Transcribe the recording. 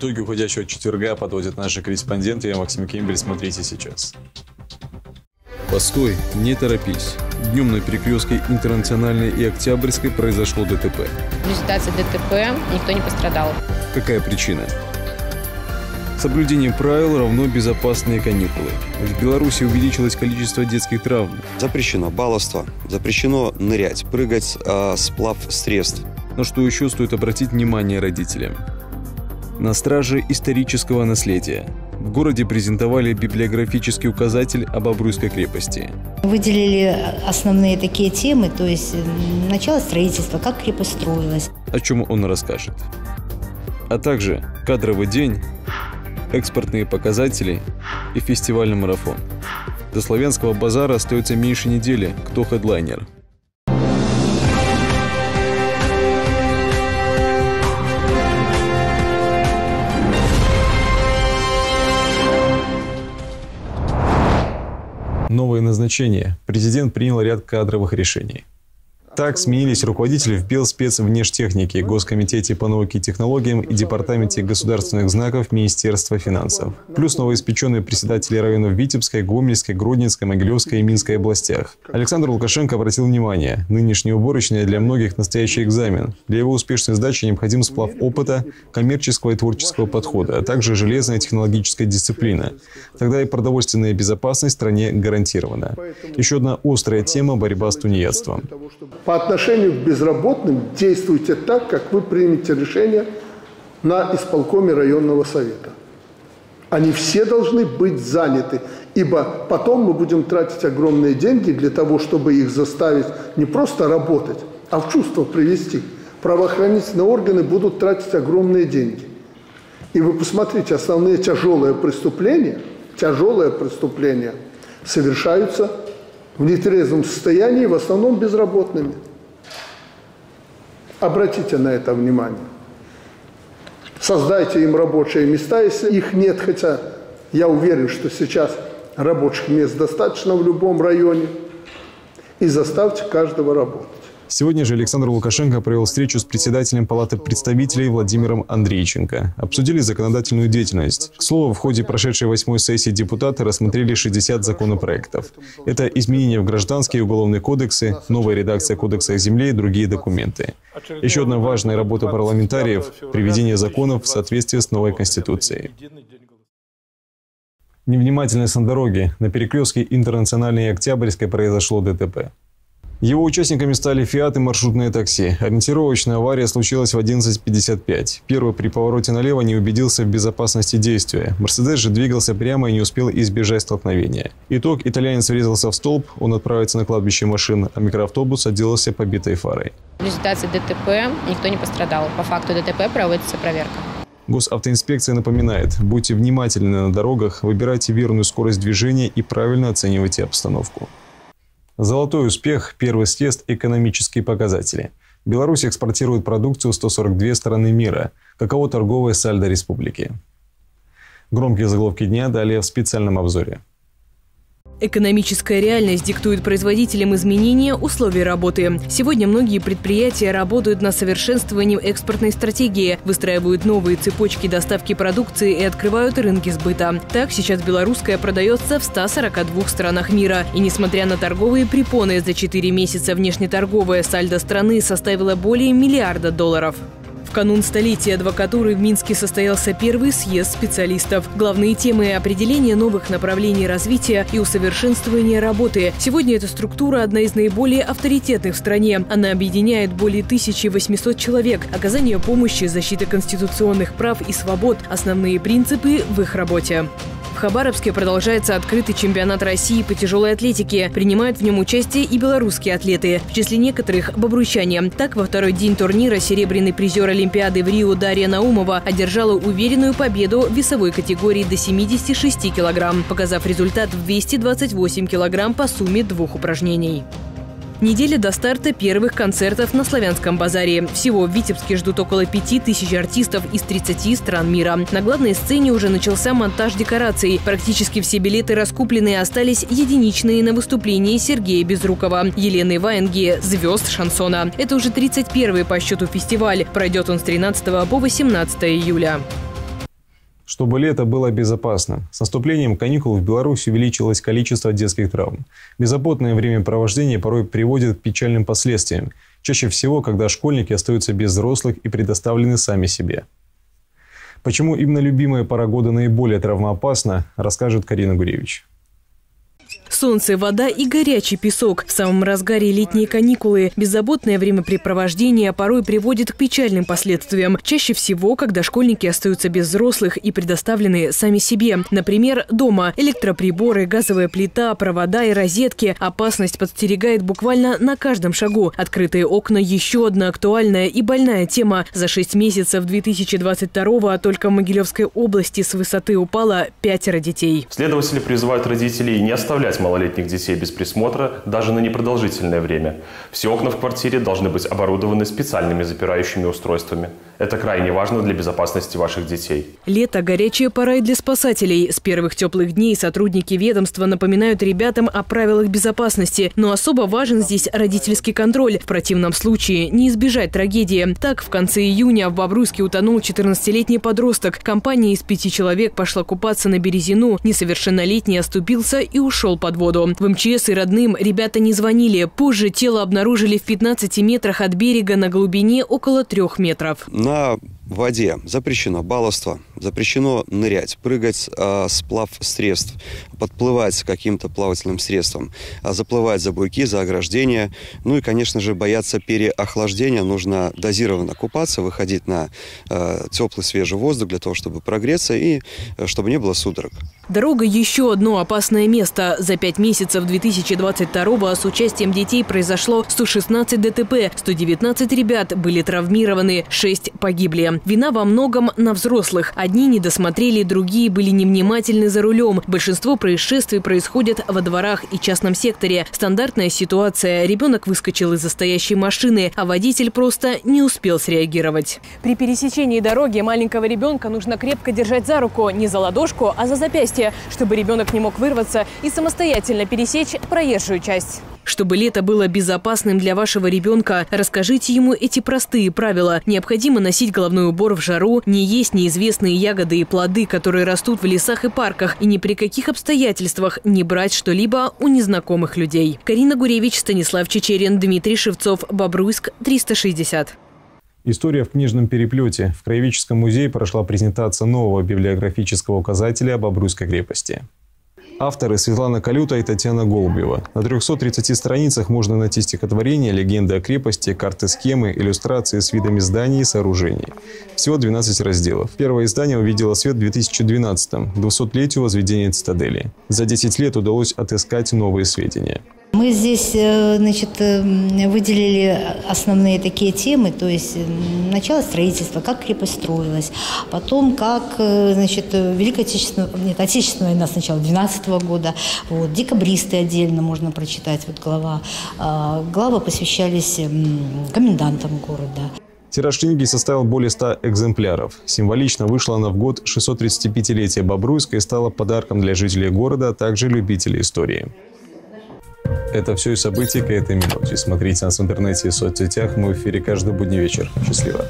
Итоги уходящего четверга подводят наши корреспонденты. Я Максим Кембель. Смотрите сейчас. Постой, не торопись. Днем на перекрестке Интернациональной и Октябрьской произошло ДТП. В результате ДТП никто не пострадал. Какая причина? Соблюдение правил равно безопасные каникулы. В Беларуси увеличилось количество детских травм. Запрещено баловство, запрещено нырять, прыгать, э, сплав средств. Но что еще стоит обратить внимание родителям? На страже исторического наследия. В городе презентовали библиографический указатель об Обруйской крепости. Выделили основные такие темы, то есть начало строительства, как крепость строилась. О чем он расскажет. А также кадровый день, экспортные показатели и фестивальный марафон. До славянского базара остается меньше недели. Кто хедлайнер? Новые назначения. Президент принял ряд кадровых решений. Так сменились руководители в Белспецвнештехнике, Госкомитете по науке и технологиям и Департаменте государственных знаков Министерства финансов. Плюс новоиспеченные председатели районов Витебской, Гомельской, Гродненской, Могилевской и Минской областях. Александр Лукашенко обратил внимание, нынешняя уборочная для многих настоящий экзамен. Для его успешной сдачи необходим сплав опыта, коммерческого и творческого подхода, а также железная технологическая дисциплина. Тогда и продовольственная безопасность стране гарантирована. Еще одна острая тема – борьба с тунеядством. По отношению к безработным действуйте так, как вы примете решение на исполкоме районного совета. Они все должны быть заняты, ибо потом мы будем тратить огромные деньги для того, чтобы их заставить не просто работать, а в чувство привести. Правоохранительные органы будут тратить огромные деньги. И вы посмотрите, основные тяжелые преступления, тяжелые преступления совершаются в нетрезвом состоянии, в основном безработными. Обратите на это внимание. Создайте им рабочие места, если их нет, хотя я уверен, что сейчас рабочих мест достаточно в любом районе, и заставьте каждого работать. Сегодня же Александр Лукашенко провел встречу с председателем Палаты представителей Владимиром Андрейченко. Обсудили законодательную деятельность. К слову, в ходе прошедшей восьмой сессии депутаты рассмотрели 60 законопроектов. Это изменения в гражданские и уголовные кодексы, новая редакция Кодекса о и другие документы. Еще одна важная работа парламентариев – приведение законов в соответствии с новой Конституцией. Невнимательность на дороге. На перекрестке Интернациональной и Октябрьской произошло ДТП. Его участниками стали «Фиат» и маршрутные такси. Ориентировочная авария случилась в 11.55. Первый при повороте налево не убедился в безопасности действия. «Мерседес» же двигался прямо и не успел избежать столкновения. Итог – итальянец врезался в столб, он отправится на кладбище машин, а микроавтобус отделался побитой фарой. В результате ДТП никто не пострадал. По факту ДТП проводится проверка. Госавтоинспекция напоминает, будьте внимательны на дорогах, выбирайте верную скорость движения и правильно оценивайте обстановку. Золотой успех – первый съезд «Экономические показатели». Беларусь экспортирует продукцию в 142 страны мира. Каково торговое сальдо республики? Громкие заголовки дня далее в специальном обзоре. Экономическая реальность диктует производителям изменения условий работы. Сегодня многие предприятия работают над совершенствованием экспортной стратегии, выстраивают новые цепочки доставки продукции и открывают рынки сбыта. Так, сейчас белорусская продается в 142 странах мира. И несмотря на торговые препоны, за 4 месяца внешнеторговая сальдо страны составила более миллиарда долларов. В канун столетия адвокатуры в Минске состоялся первый съезд специалистов. Главные темы – определение новых направлений развития и усовершенствование работы. Сегодня эта структура – одна из наиболее авторитетных в стране. Она объединяет более 1800 человек. Оказание помощи, защита конституционных прав и свобод – основные принципы в их работе. Хабаровске продолжается открытый чемпионат России по тяжелой атлетике. Принимают в нем участие и белорусские атлеты. В числе некоторых – бобрущане. Так, во второй день турнира серебряный призер Олимпиады в Рио Дарья Наумова одержала уверенную победу в весовой категории до 76 килограмм, показав результат в 228 килограмм по сумме двух упражнений. Неделя до старта первых концертов на Славянском базаре. Всего в Витебске ждут около пяти тысяч артистов из 30 стран мира. На главной сцене уже начался монтаж декораций. Практически все билеты раскуплены и остались единичные на выступлении Сергея Безрукова, Елены Ваенги, звезд шансона. Это уже 31-й по счету фестиваль. Пройдет он с 13 по 18 июля. Чтобы лето было безопасно. С наступлением каникул в Беларуси увеличилось количество детских травм. Беззаботное времяпровождение порой приводит к печальным последствиям. Чаще всего, когда школьники остаются без взрослых и предоставлены сами себе. Почему именно любимая пора года наиболее травмоопасна, расскажет Карина Гуревич. Солнце, вода и горячий песок. В самом разгаре летние каникулы. Беззаботное времяпрепровождение порой приводит к печальным последствиям. Чаще всего, когда школьники остаются без взрослых и предоставлены сами себе. Например, дома. Электроприборы, газовая плита, провода и розетки. Опасность подстерегает буквально на каждом шагу. Открытые окна – еще одна актуальная и больная тема. За шесть месяцев 2022 только в Могилевской области с высоты упало пятеро детей. Следователи призывают родителей не оставлять малолетних детей без присмотра даже на непродолжительное время. Все окна в квартире должны быть оборудованы специальными запирающими устройствами. Это крайне важно для безопасности ваших детей. Лето – горячая пора и для спасателей. С первых теплых дней сотрудники ведомства напоминают ребятам о правилах безопасности. Но особо важен здесь родительский контроль. В противном случае не избежать трагедии. Так, в конце июня в Бобруйске утонул 14-летний подросток. Компания из пяти человек пошла купаться на Березину. Несовершеннолетний оступился и ушел под воду. В МЧС и родным ребята не звонили. Позже тело обнаружили в 15 метрах от берега на глубине около трех метров на воде запрещено баловство, запрещено нырять, прыгать э, сплав средств, подплывать каким-то плавательным средством, а заплывать за буйки, за ограждения. Ну и, конечно же, бояться переохлаждения. Нужно дозированно купаться, выходить на э, теплый свежий воздух для того, чтобы прогреться и э, чтобы не было судорог. Дорога – еще одно опасное место. За пять месяцев 2022 с участием детей произошло 116 ДТП, 119 ребят были травмированы, 6 погибли. Вина во многом на взрослых. Одни не досмотрели, другие были невнимательны за рулем. Большинство происшествий происходят во дворах и частном секторе. Стандартная ситуация. Ребенок выскочил из застоящей машины, а водитель просто не успел среагировать. При пересечении дороги маленького ребенка нужно крепко держать за руку, не за ладошку, а за запястье, чтобы ребенок не мог вырваться и самостоятельно пересечь проезжую часть. Чтобы лето было безопасным для вашего ребенка, расскажите ему эти простые правила. Необходимо носить головной убор в жару, не есть неизвестные ягоды и плоды, которые растут в лесах и парках, и ни при каких обстоятельствах не брать что-либо у незнакомых людей. Карина Гуревич, Станислав Чечерин, Дмитрий Шевцов, Бобруйск, 360. История в книжном переплете. В Краеведческом музее прошла презентация нового библиографического указателя об Обруйской крепости. Авторы Светлана Калюта и Татьяна Голубева. На 330 страницах можно найти стихотворения, легенды о крепости, карты схемы, иллюстрации с видами зданий и сооружений. Всего 12 разделов. Первое издание увидело свет в 2012-м, к 200-летию возведения цитадели. За 10 лет удалось отыскать новые сведения. Мы здесь э, значит, э, выделили основные такие темы, то есть э, начало строительства, как крепость строилась, потом как значит, Великая Отечественная, нет, Отечественная война сначала 12 -го года, вот, декабристы отдельно можно прочитать, вот глава. А, главы посвящались комендантам города. Тираж книги составил более 100 экземпляров. Символично вышла она в год 635-летия Бобруйска и стала подарком для жителей города, а также любителей истории. Это все и события к этой минуте. Смотрите нас в интернете и соцсетях. Мы в эфире каждый будний вечер. Счастливо.